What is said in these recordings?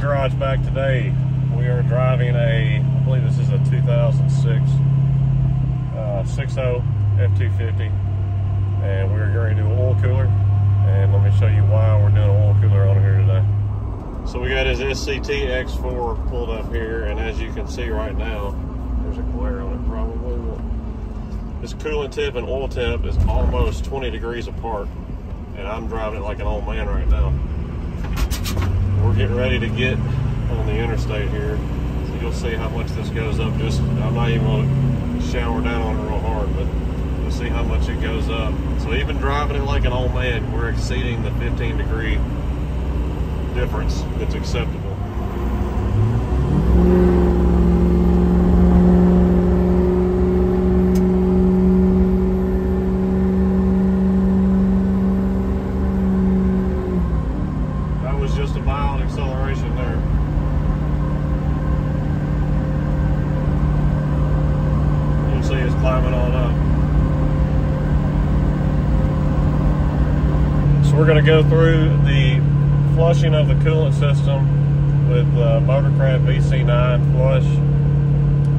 Garage back today. We are driving a, I believe this is a 2006 uh, 60 F250 and we're going to do an oil cooler and let me show you why we're doing an oil cooler on here today. So we got his SCT X4 pulled up here and as you can see right now, there's a glare on it probably. This coolant temp and oil temp is almost 20 degrees apart and I'm driving it like an old man right now. We're getting ready to get on the interstate here. So you'll see how much this goes up. Just I'm not even gonna shower down on it real hard, but you'll see how much it goes up. So even driving it like an old man, we're exceeding the 15 degree difference that's acceptable. That was just a mild acceleration there. It's climbing on up. So we're going to go through the flushing of the coolant system with uh, Motorcraft VC9 flush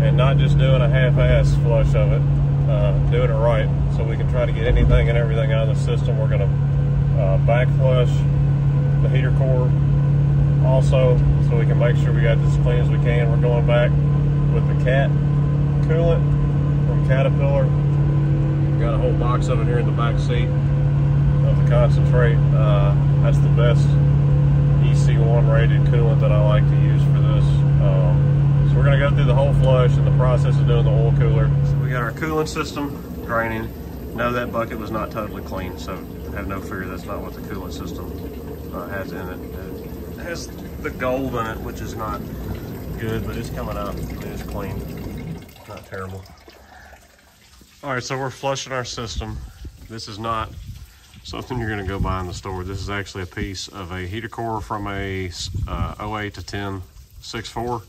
and not just doing a half-ass flush of it, uh, doing it right so we can try to get anything and everything out of the system. We're going to uh, back flush the heater core also so we can make sure we got this as clean as we can. We're going back with the cat coolant Caterpillar. Got a whole box of it here in the back seat of the concentrate. Uh, that's the best EC1 rated coolant that I like to use for this. Um, so we're gonna go through the whole flush and the process of doing the oil cooler. So we got our coolant system draining. No, that bucket was not totally clean, so I have no fear that's not what the coolant system uh, has in it. It has the gold in it, which is not good, but it's coming out. It is clean, not terrible. All right, so we're flushing our system. This is not something you're gonna go buy in the store. This is actually a piece of a heater core from a uh, 08 to 10 6.4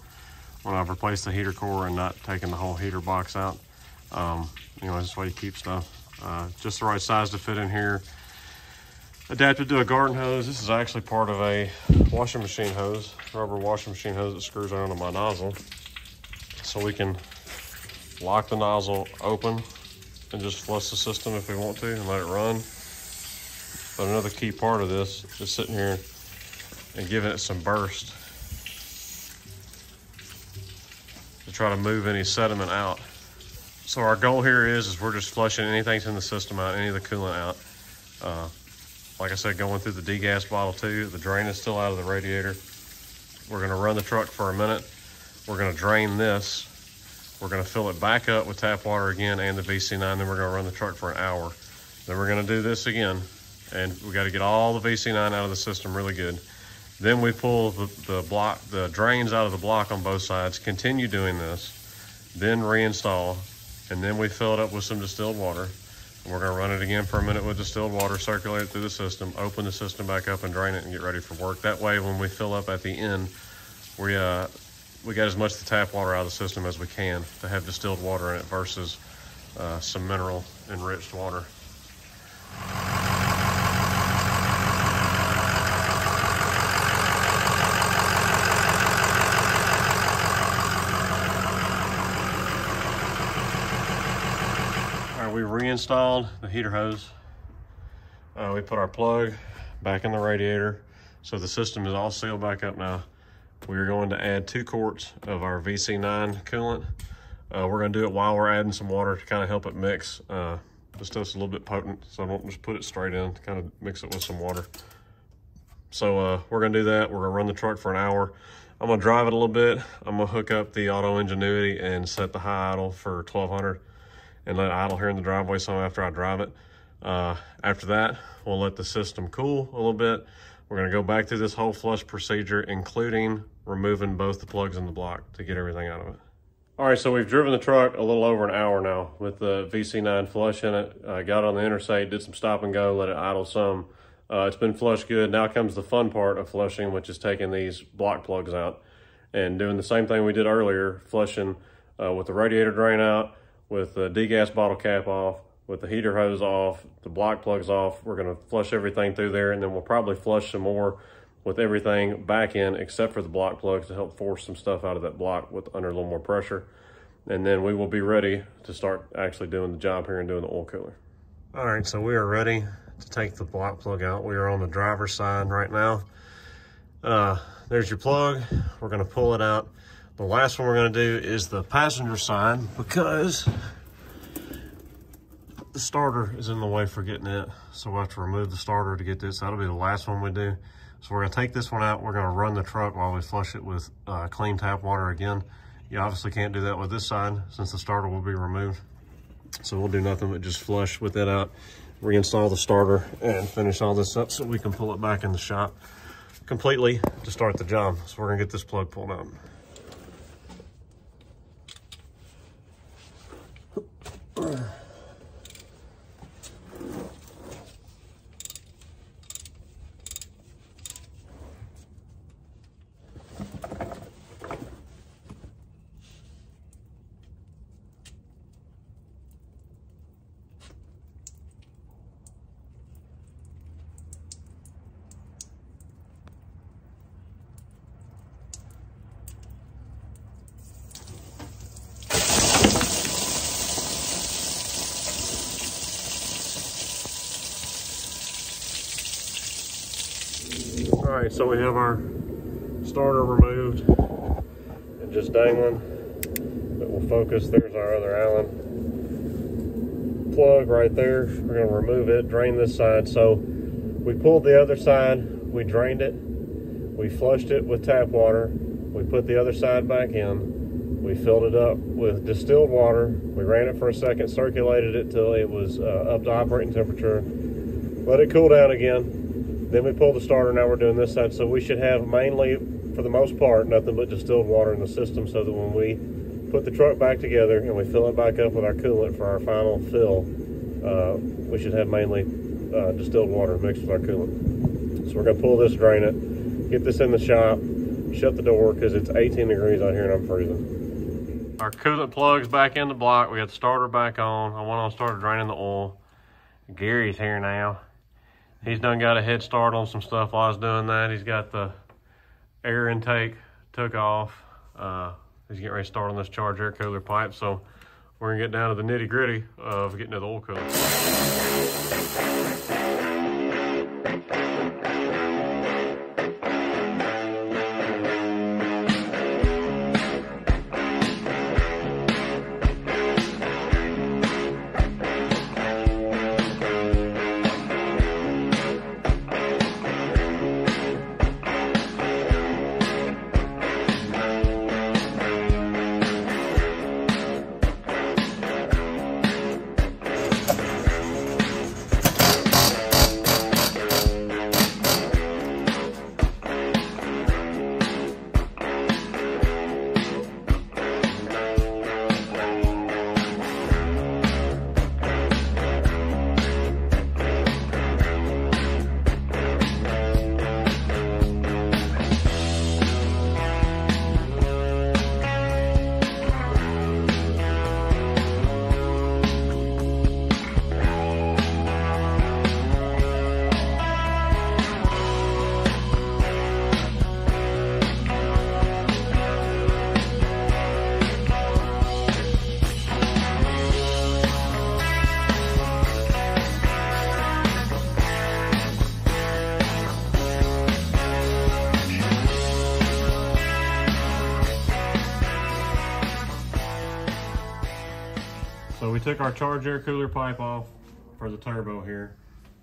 when I've replaced the heater core and not taken the whole heater box out. Um, you know, that's why you keep stuff. Uh, just the right size to fit in here. Adapted to a garden hose. This is actually part of a washing machine hose, rubber washing machine hose that screws onto my nozzle. So we can lock the nozzle open and just flush the system if we want to and let it run. But another key part of this is sitting here and giving it some burst to try to move any sediment out. So our goal here is, is we're just flushing anything's in the system out, any of the coolant out. Uh, like I said, going through the degas bottle too. The drain is still out of the radiator. We're gonna run the truck for a minute. We're gonna drain this. We're gonna fill it back up with tap water again and the VC9, then we're gonna run the truck for an hour. Then we're gonna do this again and we got to get all the VC9 out of the system really good. Then we pull the, the block, the drains out of the block on both sides, continue doing this, then reinstall, and then we fill it up with some distilled water. And we're gonna run it again for a minute with distilled water, circulate it through the system, open the system back up and drain it and get ready for work. That way, when we fill up at the end, we, uh, we got as much of the tap water out of the system as we can to have distilled water in it versus uh, some mineral enriched water. All right, we reinstalled the heater hose. Uh, we put our plug back in the radiator. So the system is all sealed back up now. We're going to add two quarts of our VC9 coolant. Uh, we're gonna do it while we're adding some water to kind of help it mix. Uh, this stuff's a little bit potent, so I don't just put it straight in kind of mix it with some water. So uh, we're gonna do that. We're gonna run the truck for an hour. I'm gonna drive it a little bit. I'm gonna hook up the AutoEnginuity and set the high idle for 1200 and let it idle here in the driveway some after I drive it. Uh, after that, we'll let the system cool a little bit. We're gonna go back through this whole flush procedure, including removing both the plugs in the block to get everything out of it. All right, so we've driven the truck a little over an hour now with the VC9 flush in it. I got on the interstate, did some stop and go, let it idle some. Uh, it's been flushed good. Now comes the fun part of flushing, which is taking these block plugs out and doing the same thing we did earlier, flushing uh, with the radiator drain out, with the degas bottle cap off, with the heater hose off, the block plugs off. We're gonna flush everything through there and then we'll probably flush some more with everything back in except for the block plugs to help force some stuff out of that block with under a little more pressure. And then we will be ready to start actually doing the job here and doing the oil cooler. All right, so we are ready to take the block plug out. We are on the driver's side right now. Uh, there's your plug. We're gonna pull it out. The last one we're gonna do is the passenger side because the starter is in the way for getting it. So we'll have to remove the starter to get this. That'll be the last one we do. So we're gonna take this one out. We're gonna run the truck while we flush it with uh, clean tap water again. You obviously can't do that with this side since the starter will be removed. So we'll do nothing but just flush with that out, reinstall the starter and finish all this up so we can pull it back in the shop completely to start the job. So we're gonna get this plug pulled out. All right, so we have our starter removed and just dangling. It will focus. There's our other Allen plug right there. We're gonna remove it, drain this side. So we pulled the other side, we drained it, we flushed it with tap water, we put the other side back in, we filled it up with distilled water, we ran it for a second, circulated it till it was uh, up to operating temperature, let it cool down again, then we pull the starter, now we're doing this side. So we should have mainly, for the most part, nothing but distilled water in the system so that when we put the truck back together and we fill it back up with our coolant for our final fill, uh, we should have mainly uh, distilled water mixed with our coolant. So we're gonna pull this, drain it, get this in the shop, shut the door because it's 18 degrees out here and I'm freezing. Our coolant plug's back in the block. We got the starter back on. I went on started draining the oil. Gary's here now he's done got a head start on some stuff while I was doing that. He's got the air intake took off. Uh, he's getting ready to start on this charge air cooler pipe. So we're gonna get down to the nitty gritty of getting to the oil cooler. Took our charge air cooler pipe off for the turbo here.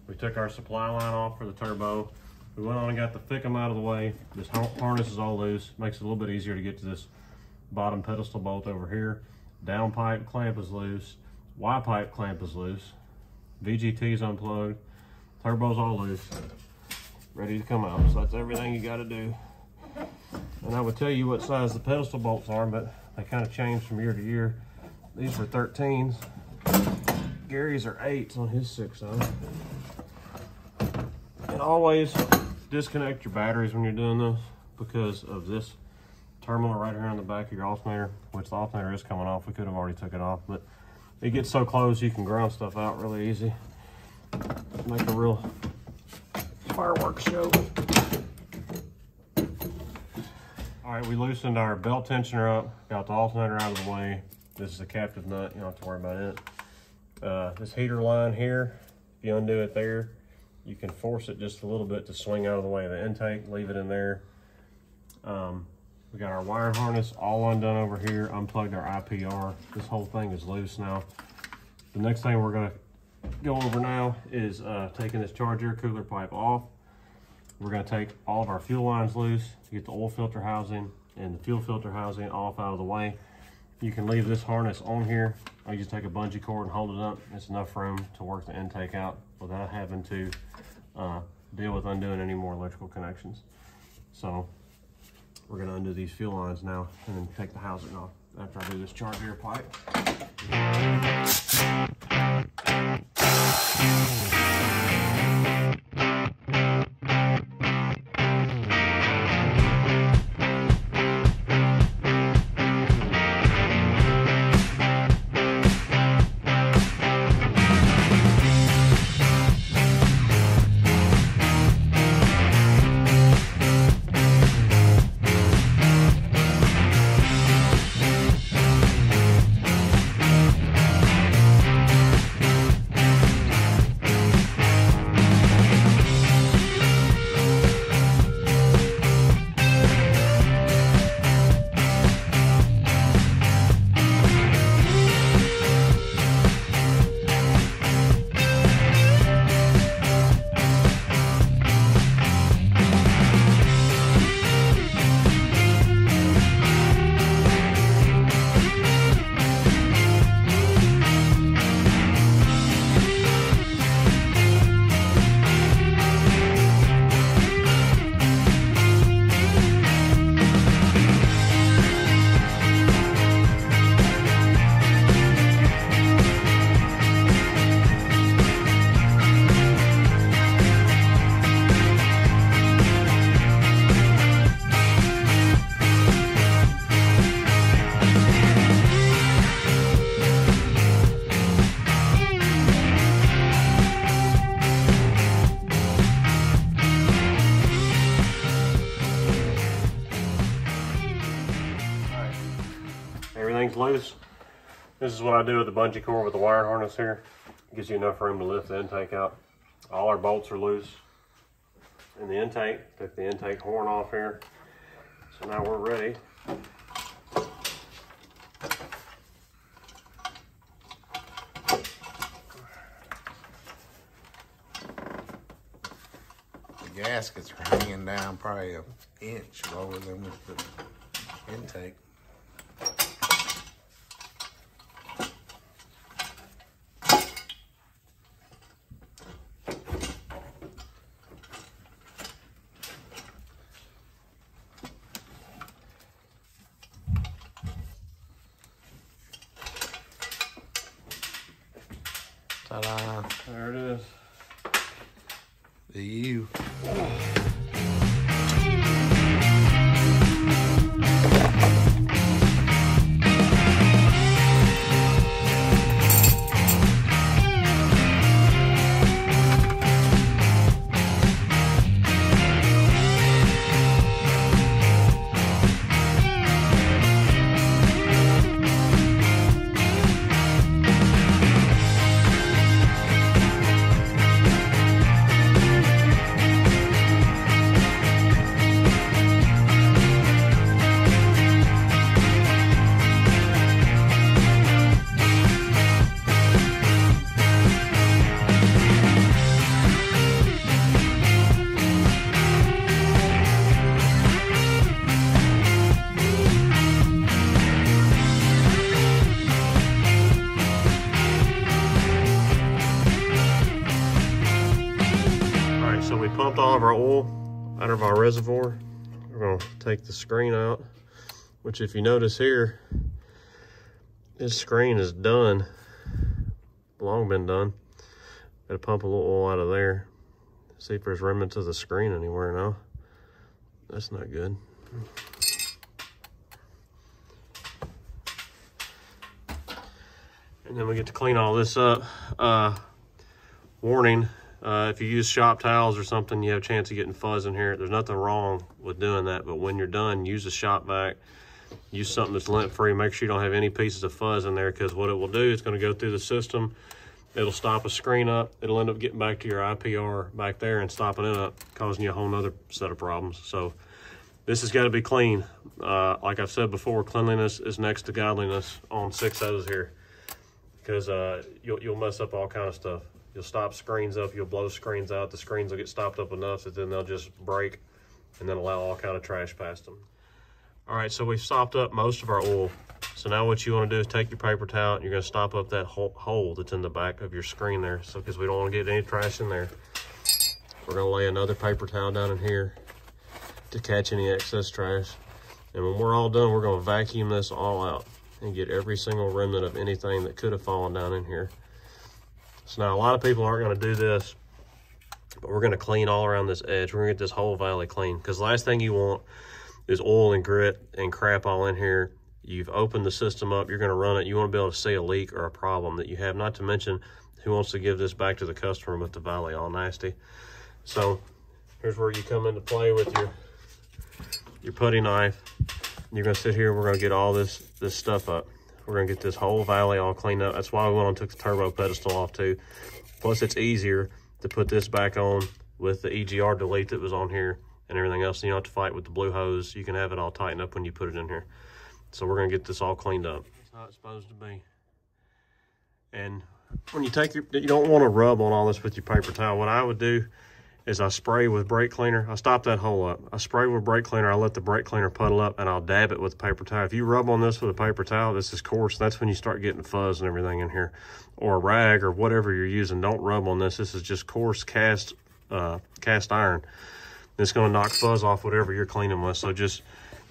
We took our supply line off for the turbo. We went on and got the FICM out of the way. This harness is all loose. Makes it a little bit easier to get to this bottom pedestal bolt over here. Down pipe clamp is loose. Y pipe clamp is loose. VGT is unplugged. Turbo's all loose. Ready to come out. So that's everything you gotta do. And I would tell you what size the pedestal bolts are, but they kind of change from year to year. These are 13s. Gary's are 8s on his 6 zone. And always disconnect your batteries when you're doing this because of this terminal right here on the back of your alternator, which the alternator is coming off. We could have already took it off, but it gets so close you can ground stuff out really easy. Make a real fireworks show. All right, we loosened our belt tensioner up, got the alternator out of the way. This is a captive nut, you don't have to worry about it. Uh, this heater line here, if you undo it there, you can force it just a little bit to swing out of the way of the intake, leave it in there. Um, we got our wire harness all undone over here, unplugged our IPR. This whole thing is loose now. The next thing we're gonna go over now is uh, taking this charge air cooler pipe off. We're gonna take all of our fuel lines loose to get the oil filter housing and the fuel filter housing off out of the way. You can leave this harness on here, I just take a bungee cord and hold it up. It's enough room to work the intake out without having to uh, deal with undoing any more electrical connections. So we're gonna undo these fuel lines now and then take the housing off after I do this charge air pipe. This is what I do with the bungee cord with the wire harness here. Gives you enough room to lift the intake out. All our bolts are loose in the intake. Took the intake horn off here. So now we're ready. The gaskets are hanging down probably an inch lower than with the intake. Ta-da, There it is. the U. so we pumped all of our oil out of our reservoir. We're gonna take the screen out, which if you notice here, this screen is done, long been done. Gotta pump a little oil out of there. See if there's remnants of the screen anywhere now. That's not good. And then we get to clean all this up. Uh, warning, Uh, if you use shop towels or something, you have a chance of getting fuzz in here. There's nothing wrong with doing that, but when you're done, use a shop vac. Use something that's lint free. Make sure you don't have any pieces of fuzz in there because what it will do is going to go through the system. It'll stop a screen up. It'll end up getting back to your IPR back there and stopping it up, causing you a whole nother set of problems. So this has got to be clean. Uh, like I've said before, cleanliness is next to godliness on six O's here because uh, you'll, you'll mess up all kind of stuff. You'll stop screens up, you'll blow screens out. The screens will get stopped up enough that then they'll just break and then allow all kind of trash past them. All right, so we've stopped up most of our oil. So now what you want to do is take your paper towel and you're going to stop up that hole that's in the back of your screen there. So because we don't want to get any trash in there. We're going to lay another paper towel down in here to catch any excess trash. And when we're all done, we're going to vacuum this all out and get every single remnant of anything that could have fallen down in here. So now a lot of people aren't going to do this, but we're going to clean all around this edge. We're going to get this whole valley clean because last thing you want is oil and grit and crap all in here. You've opened the system up. You're going to run it. You want to be able to see a leak or a problem that you have. Not to mention, who wants to give this back to the customer with the valley all nasty? So here's where you come into play with your your putty knife. You're gonna sit here, we're gonna get all this, this stuff up. We're gonna get this whole valley all cleaned up. That's why we went and took the turbo pedestal off too. Plus it's easier to put this back on with the EGR delete that was on here and everything else. You don't have to fight with the blue hose. You can have it all tightened up when you put it in here. So we're gonna get this all cleaned up. That's how it's supposed to be. And when you take your, you don't wanna rub on all this with your paper towel. What I would do is I spray with brake cleaner. I stop that hole up. I spray with brake cleaner. I let the brake cleaner puddle up and I'll dab it with a paper towel. If you rub on this with a paper towel, this is coarse. That's when you start getting fuzz and everything in here. Or a rag or whatever you're using. Don't rub on this. This is just coarse cast, uh, cast iron. It's gonna knock fuzz off whatever you're cleaning with. So just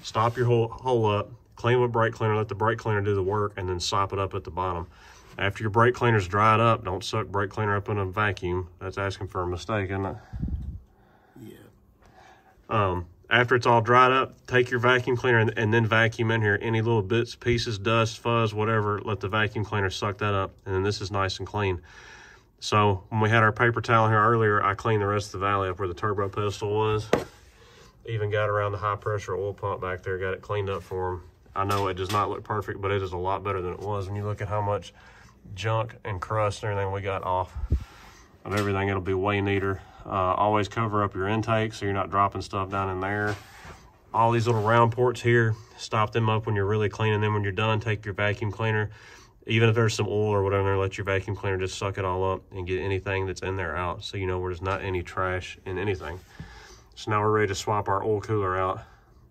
stop your hole, hole up, clean with brake cleaner, let the brake cleaner do the work and then sop it up at the bottom. After your brake cleaner's dried up, don't suck brake cleaner up in a vacuum. That's asking for a mistake, isn't it? Yeah. Um, after it's all dried up, take your vacuum cleaner and, and, then vacuum in here. Any little bits, pieces, dust, fuzz, whatever, let the vacuum cleaner suck that up. And then this is nice and clean. So when we had our paper towel here earlier, I cleaned the rest of the valley up where the turbo pedestal was. Even got around the high pressure oil pump back there, got it cleaned up for them. I know it does not look perfect, but it is a lot better than it was. When you look at how much junk and crust and everything we got off of everything. It'll be way neater. Uh, always cover up your intake so you're not dropping stuff down in there. All these little round ports here, stop them up when you're really cleaning them. When you're done, take your vacuum cleaner. Even if there's some oil or whatever, let your vacuum cleaner just suck it all up and get anything that's in there out so you know where there's not any trash in anything. So now we're ready to swap our oil cooler out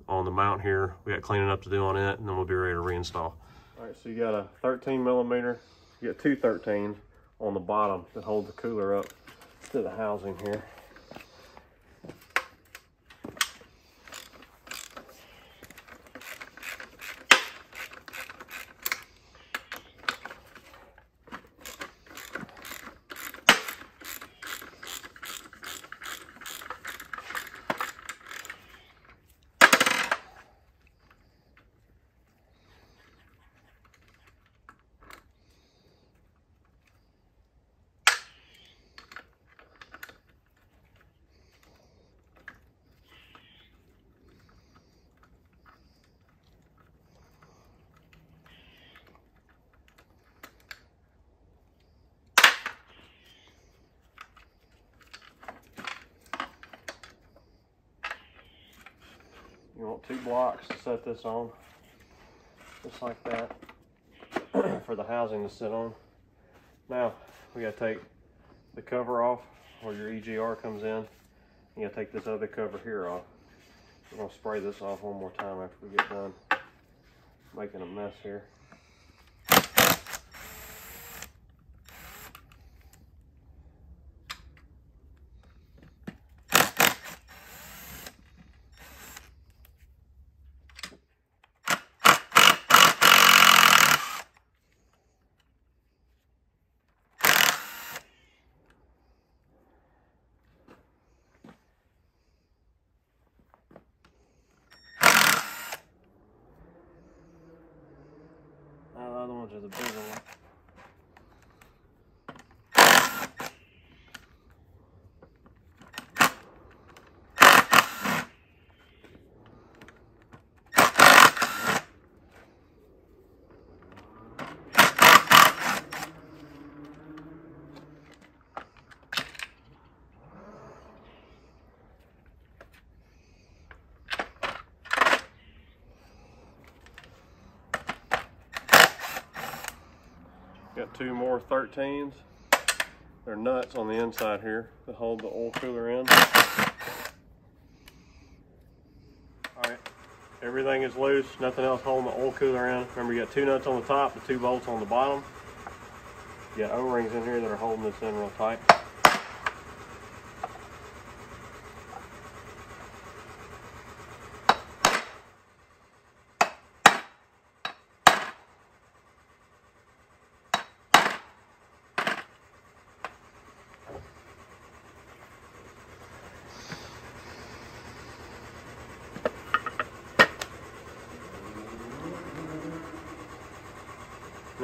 on the mount here. We got cleaning up to do on it and then we'll be ready to reinstall. All right, so you got a 13 millimeter you get two 13s on the bottom that hold the cooler up to the housing here. You want two blocks to set this on, just like that, for the housing to sit on. Now, we gotta take the cover off where your EGR comes in. You gotta take this other cover here off. We're gonna spray this off one more time after we get done making a mess here. To the bigger one. Two more 13s. They're nuts on the inside here to hold the oil cooler in. All right, everything is loose, nothing else holding the oil cooler in. Remember you got two nuts on the top, the two bolts on the bottom. You got O-rings in here that are holding this in real tight.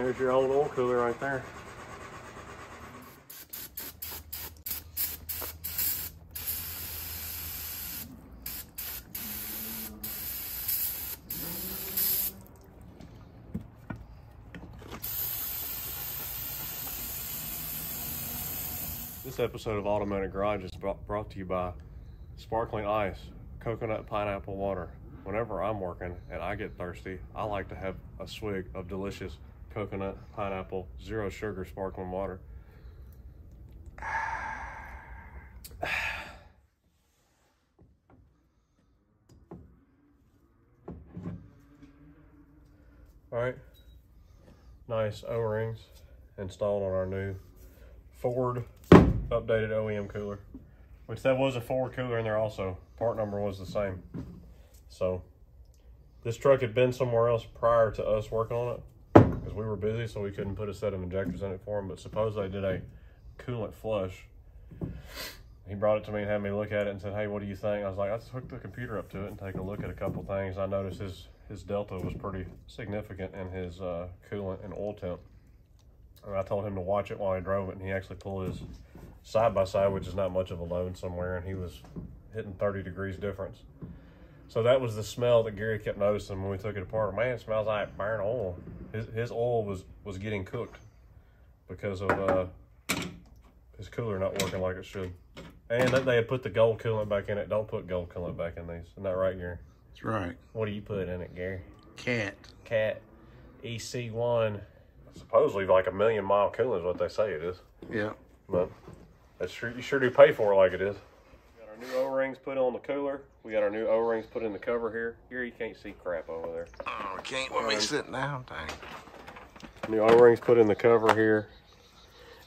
There's your old oil cooler right there. This episode of Automedic Garage is brought to you by Sparkling Ice, Coconut Pineapple Water. Whenever I'm working and I get thirsty, I like to have a swig of delicious coconut, pineapple, zero sugar sparkling water. All right, nice O-rings installed on our new Ford updated OEM cooler, which that was a Ford cooler in there also. Part number was the same. So this truck had been somewhere else prior to us working on it because we were busy, so we couldn't put a set of injectors in it for him. But suppose they did a coolant flush. He brought it to me and had me look at it and said, "Hey, what do you think?" I was like, "Let's hook the computer up to it and take a look at a couple things." I noticed his his delta was pretty significant in his uh, coolant and oil temp. And I told him to watch it while he drove it, and he actually pulled his side by side, which is not much of a load somewhere, and he was hitting 30 degrees difference. So that was the smell that Gary kept noticing when we took it apart. Man, it smells like burnt oil. His his oil was was getting cooked because of uh, his cooler not working like it should. And that they had put the gold coolant back in it. Don't put gold coolant back in these. Isn't that right, Gary? That's right. What do you put in it, Gary? Cat. Cat EC1. Supposedly like a million mile coolant is what they say it is. Yeah. But that's sure you sure do pay for it like it is. Got our new O-rings put on the cooler. We got our new O-rings put in the cover here. Here you can't see crap over there. Oh, can't with me um, sitting down, dang. New O-rings put in the cover here.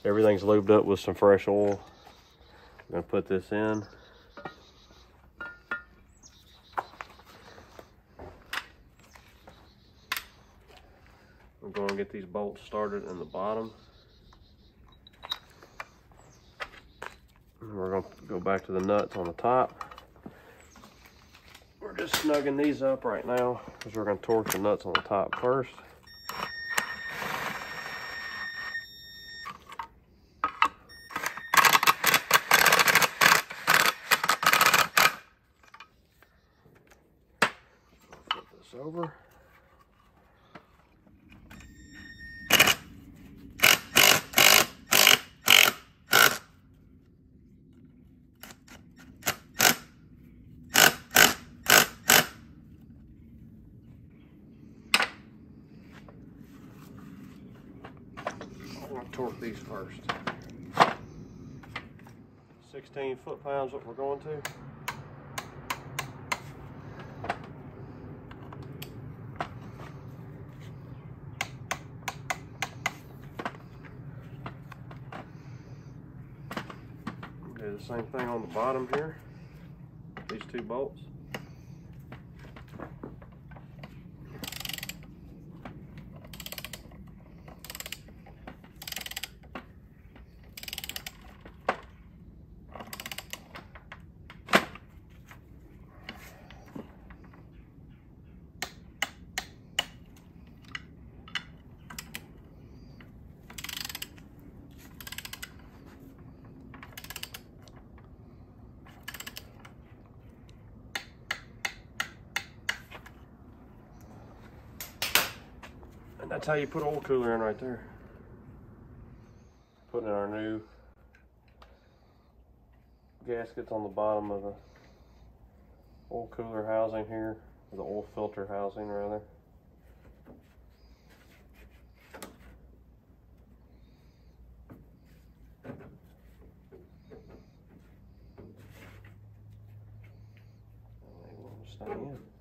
Everything's lubed up with some fresh oil. I'm gonna put this in. I'm going to get these bolts started in the bottom. We're going to go back to the nuts on the top. We're just snugging these up right now because we're going to torque the nuts on the top first. Flip this over. I'm gonna torque these first. 16 foot pounds what we're going to. Do the same thing on the bottom here. These two bolts. That's how you put old cooler in right there. Putting our new gaskets on the bottom of the oil cooler housing here, the oil filter housing rather. Stay.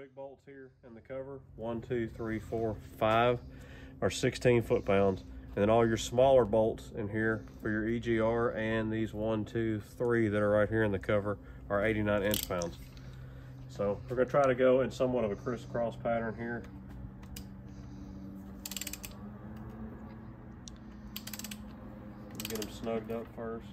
Big bolts here in the cover, one, two, three, four, five, are 16 foot pounds. And then all your smaller bolts in here for your EGR and these one, two, three that are right here in the cover are 89 inch pounds. So we're gonna try to go in somewhat of a crisscross pattern here. Get them snugged up first.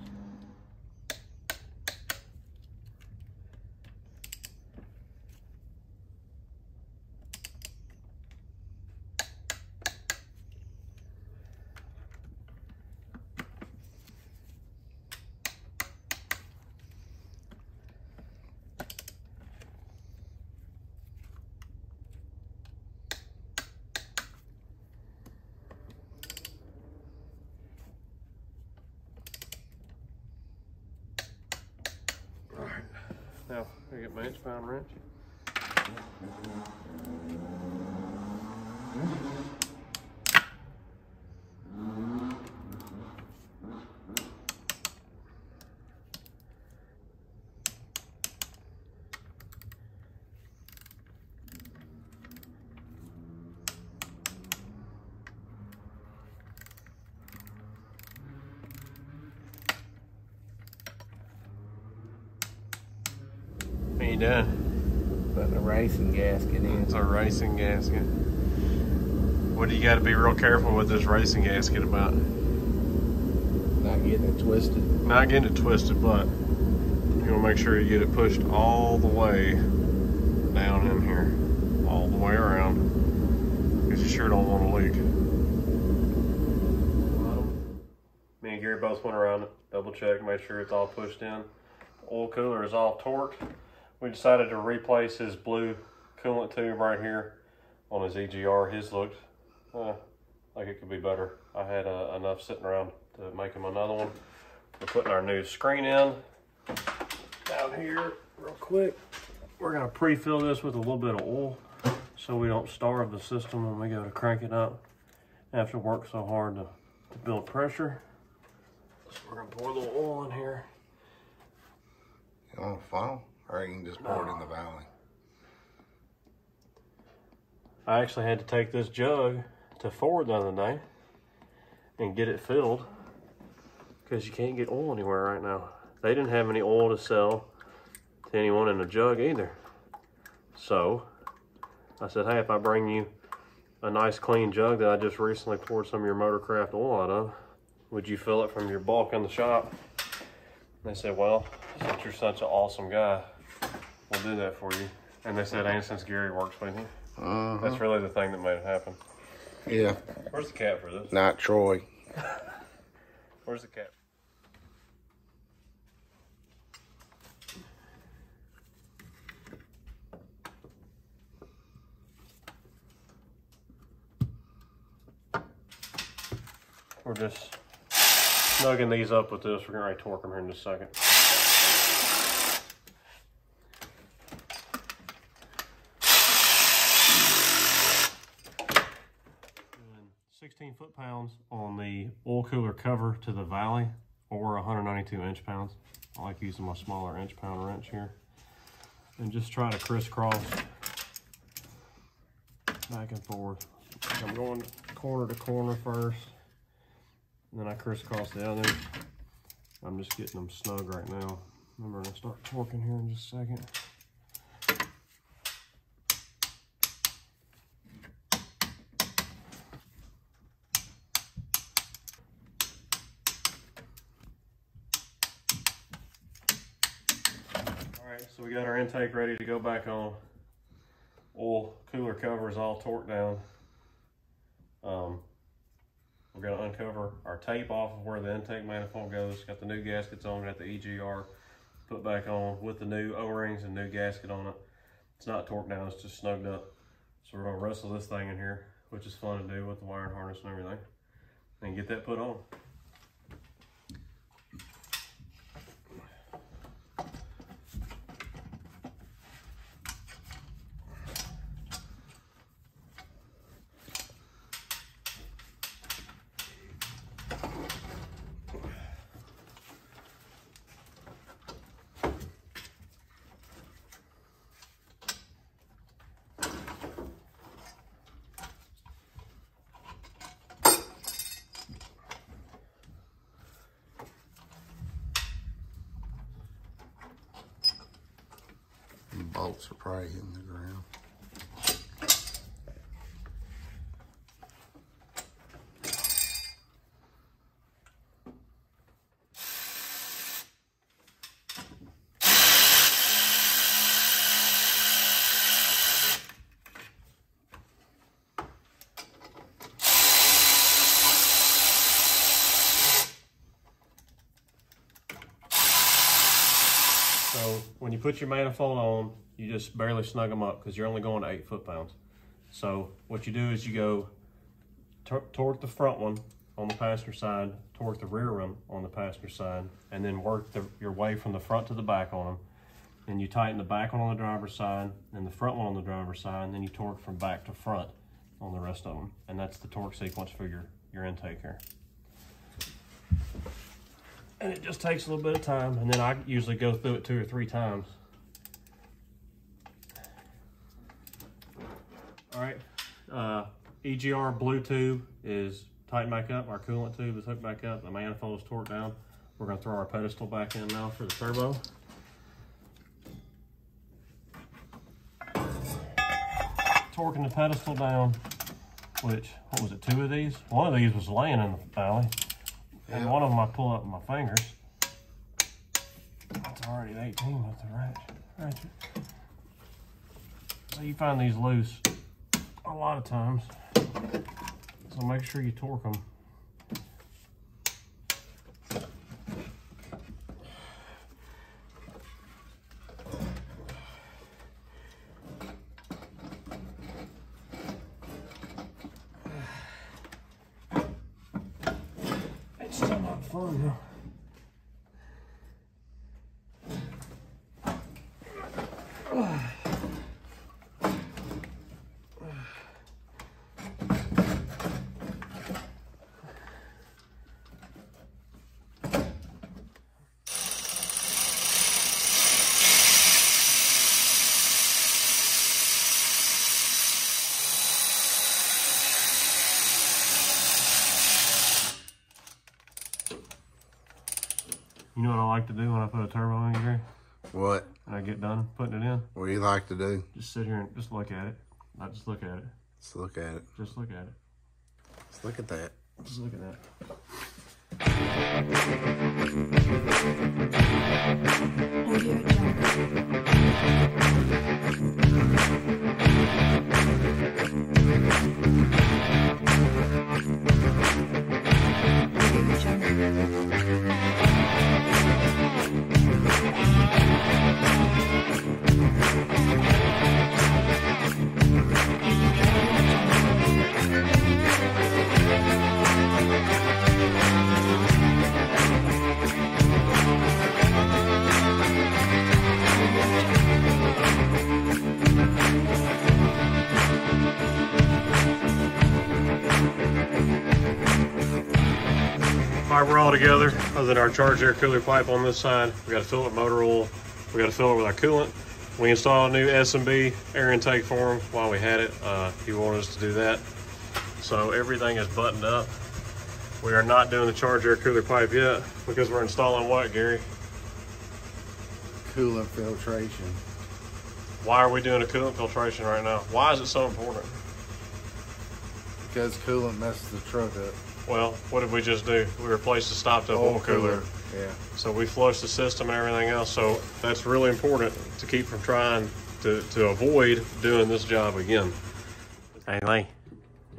All right, now I get my inch pound wrench. What you doing? Putting a racing gasket in. It's a racing gasket. What do you got to be real careful with this racing gasket about? Not getting it twisted. Not getting it twisted, but you want to make sure you get it pushed all the way down in here, all the way around, because you sure don't want to leak. Me and Gary both went around it, double check, made sure it's all pushed in. Oil cooler is all torqued. We decided to replace his blue coolant tube right here on his EGR. His looked uh, like it could be better. I had uh, enough sitting around to make him another one. We're putting our new screen in down here real quick. We're gonna pre-fill this with a little bit of oil so we don't starve the system when we go to crank it up. After work so hard to, to build pressure. So we're gonna pour a little oil in here. You want a funnel? Or you can just pour it in the valley. I actually had to take this jug to Ford the other day and get it filled because you can't get oil anywhere right now. They didn't have any oil to sell to anyone in a jug either. So I said, hey, if I bring you a nice clean jug that I just recently poured some of your Motorcraft oil out of, would you fill it from your bulk in the shop? And they said, well, since you're such an awesome guy, do that for you. And they said, and since Gary works with you. Uh-huh. That's really the thing that made it happen. Yeah. Where's the cat for this? Not Troy. Where's the cat? We're just snugging these up with this. We're gonna torque them here in just a second. Doing 16 foot pounds on oil cooler cover to the valley or 192 inch pounds. I like using my smaller inch pound wrench here. And just try to crisscross back and forth. I'm going corner to corner first. And then I crisscross the other. I'm just getting them snug right now. Remember, I'm gonna start torquing here in just a second. So we got our intake ready to go back on. Oil cooler cover is all torqued down. Um, we're gonna uncover our tape off of where the intake manifold goes. Got the new gaskets on, got the EGR put back on with the new O-rings and new gasket on it. It's not torqued down, it's just snugged up. So we're gonna wrestle this thing in here, which is fun to do with the wiring harness and everything. And get that put on. Bolts are probably in the ground. So when you put your manifold on, you just barely snug them up because you're only going to eight foot pounds. So what you do is you go toward the front one on the passenger side, toward the rear one on the passenger side, and then work the, your way from the front to the back on them. Then you tighten the back one on the driver's side, and the front one on the driver's side, and then you torque from back to front on the rest of them. And that's the torque sequence for your, your intake here. And it just takes a little bit of time, and then I usually go through it two or three times. All right, uh, EGR blue tube is tightened back up. Our coolant tube is hooked back up. The manifold is torqued down. We're gonna throw our pedestal back in now for the turbo. Torquing the pedestal down, which, what was it, two of these? One of these was laying in the valley. And Yeah. one of them I pull up with my fingers. It's already 18 with the ratchet. ratchet. So you find these loose a lot of times. So make sure you torque them. It's still not fun though. You know what I like to do when I put a turbo in here What? and I get done putting it in? What do you like to do? Just sit here and just look at it. Not just look at it. Let's look at it. Just look at it. Let's look at that. Just look at that. All right, we're all together. Other than our charge air cooler pipe on this side, we got a with motor oil. We got to fill it with our coolant. We installed a new S&B air intake for him while we had it. Uh, he wanted us to do that. So everything is buttoned up. We are not doing the charge air cooler pipe yet because we're installing what, Gary? Coolant filtration. Why are we doing a coolant filtration right now? Why is it so important? Because coolant messes the truck up. Well, what did we just do? We replaced the stopped up oil cooler. Yeah. So we flush the system and everything else. So that's really important to keep from trying to, to avoid doing this job again. Hey Lee,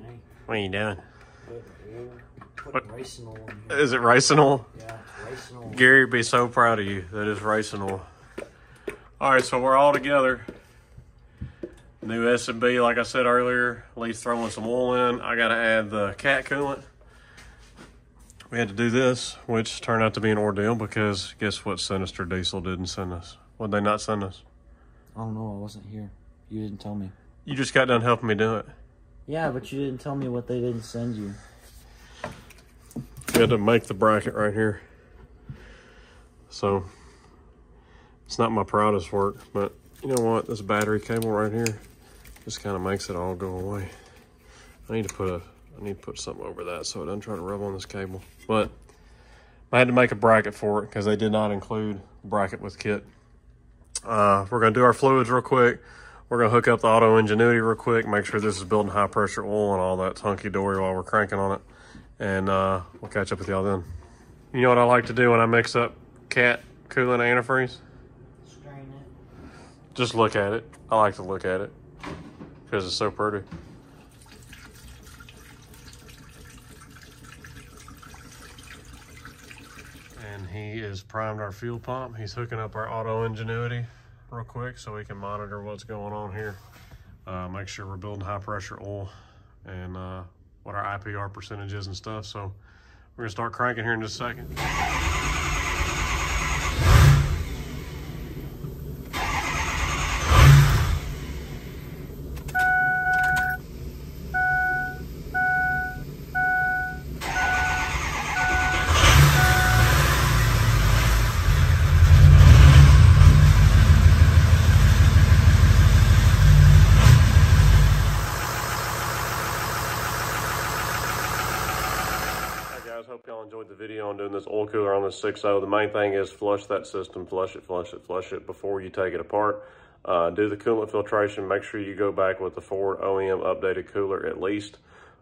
Hey, what are you doing? put, What? put Racinol in here. Is it Racinol? Yeah, Racinol. Gary would be so proud of you. That is Racinol. All right, so we're all together. New S&B, like I said earlier. Lee's throwing some oil in. I got to add the cat coolant. We had to do this, which turned out to be an ordeal because guess what Sinister Diesel didn't send us? Would they not send us? Oh no, I wasn't here. You didn't tell me. You just got done helping me do it. Yeah, but you didn't tell me what they didn't send you. We had to make the bracket right here. So it's not my proudest work, but you know what? This battery cable right here just kind of makes it all go away. I need to put a I need to put something over that so it doesn't try to rub on this cable. But I had to make a bracket for it because they did not include bracket with kit. Uh, we're gonna do our fluids real quick. We're gonna hook up the AutoEnginuity real quick, make sure this is building high pressure oil and all that hunky dory while we're cranking on it. And uh, we'll catch up with y'all then. You know what I like to do when I mix up cat coolant antifreeze? Strain it. Just look at it. I like to look at it because it's so pretty. And he is primed our fuel pump. He's hooking up our AutoEnginuity real quick so we can monitor what's going on here. Uh, make sure we're building high pressure oil and uh, what our IPR percentage is and stuff. So we're gonna start cranking here in just a second. Hi guys, hope y'all enjoyed the video on doing this oil cooler on this 6.0. The main thing is flush that system, flush it, flush it, flush it before you take it apart. Uh, do the coolant filtration. Make sure you go back with the Ford OEM updated cooler at least.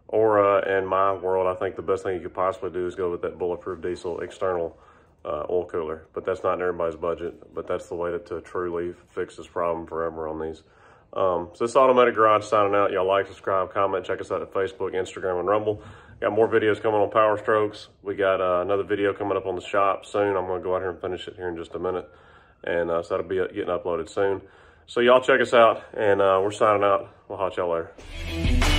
Or uh, in my world, I think the best thing you could possibly do is go with that bulletproof diesel external uh, oil cooler. But that's not in everybody's budget. But that's the way to, to truly fix this problem forever on these. Um, so this is Automedic Garage signing out. Y'all like, subscribe, comment, check us out at Facebook, Instagram, and Rumble. Got more videos coming on Power Strokes. We got uh, another video coming up on the shop soon. I'm going to go out here and finish it here in just a minute. And uh, so that'll be getting uploaded soon. So y'all check us out, and uh, we're signing out. We'll hot y'all later.